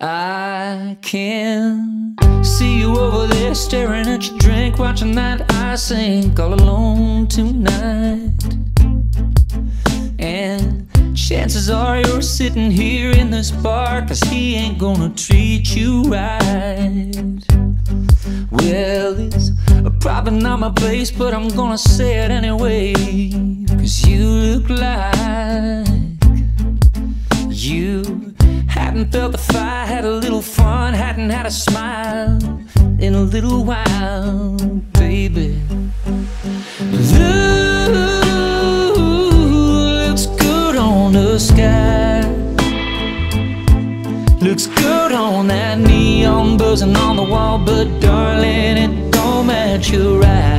I can see you over there staring at your drink, watching that I sink all alone tonight. And chances are you're sitting here in this bar, cause he ain't gonna treat you right. Well, it's probably not my place, but I'm gonna say it anyway, cause you look like you hadn't felt the fire, had a little fun, hadn't had a smile in a little while, baby. Blue Looks good on the sky. Looks good on that neon buzzing on the wall, but darling, it don't match your eyes.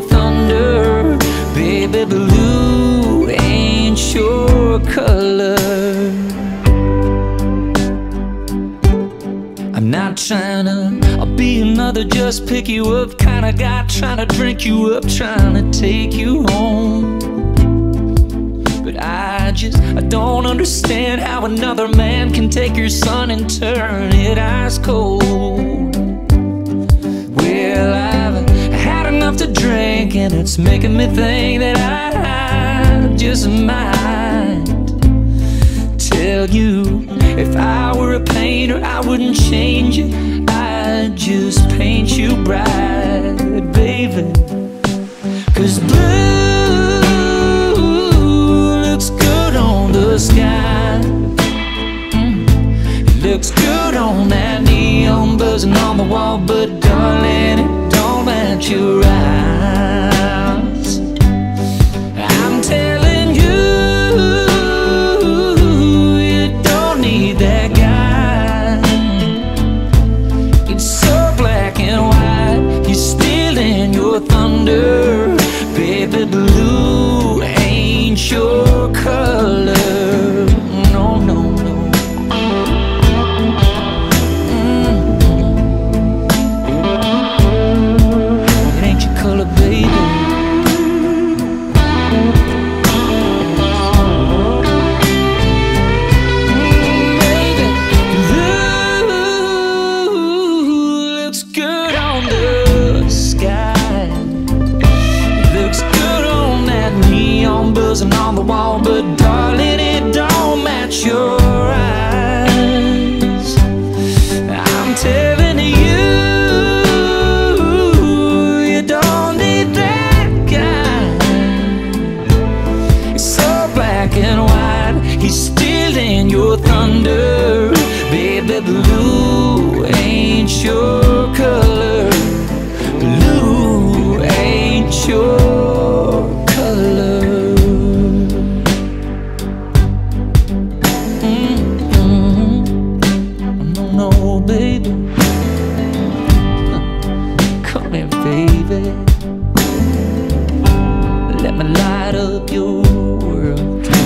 Thunder. Baby blue ain't your color. I'm not trying to I'll be another just pick you up kind of guy trying to drink you up, trying to take you home. But I just I don't understand how another man can take your sun and turn it ice cold. Well, I've and it's making me think that I just might tell you if I were a painter, I wouldn't change it. I'd just paint you bright, baby. Cause blue looks good on the sky. It looks good on that neon buzzing on the wall, but darling, it don't match your eyes. Your buzzing on the wall, but darling, it don't match your eyes. I'm telling you, you don't need that guy. It's so black and white. He's light up your world.